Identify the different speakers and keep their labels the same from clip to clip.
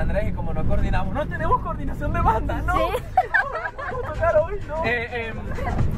Speaker 1: Andrés y como no coordinamos, no tenemos coordinación de banda, no. ¿Sí? no, no, no, no, no, no, no,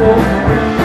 Speaker 1: Música